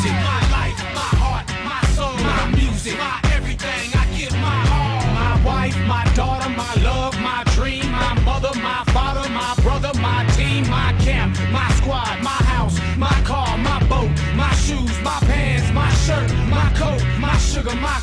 music, my life, my heart, my soul, my music, my everything. I give my all. My wife, my daughter, my love, my dream, my mother, my father, my brother, my team, my camp, my squad, my house, my car, my boat, my shoes, my pants, my shirt, my coat, my sugar, my